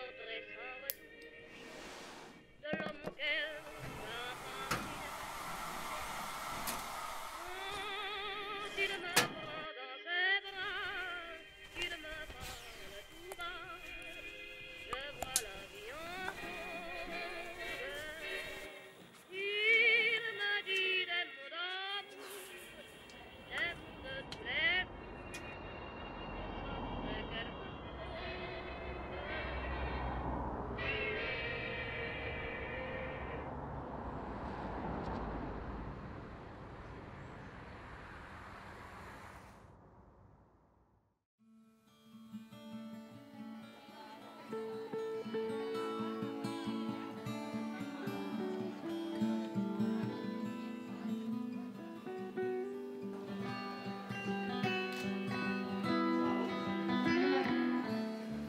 portrait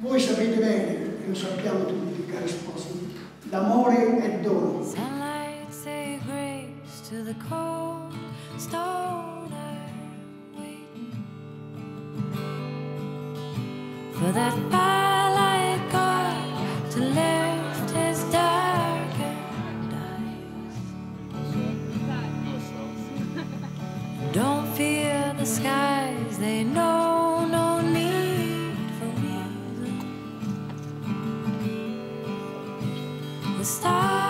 Voi sapete bene, lo sappiamo tutti, cari sposi, l'amore è dono. For that firelight God to lift his darkened eyes. Don't fear the skies, they know The stars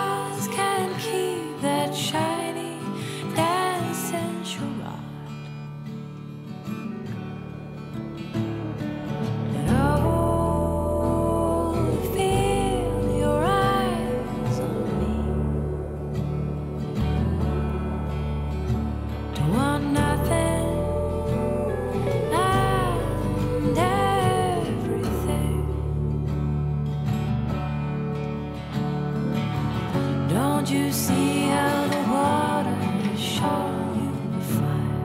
you see how the water is showing you the fire?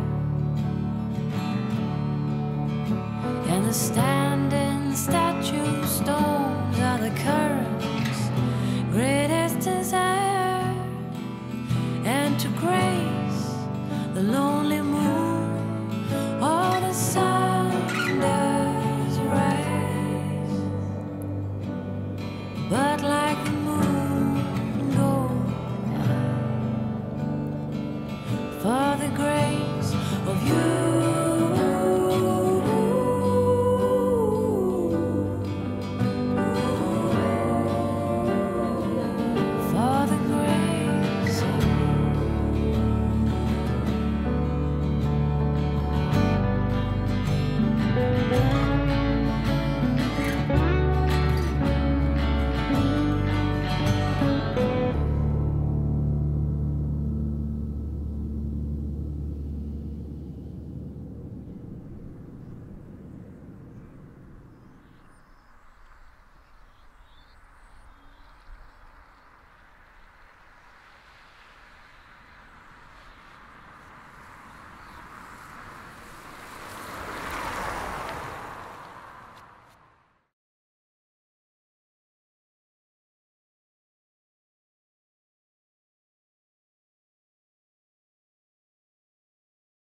And the standing statue stones are the current's greatest desire. And to grab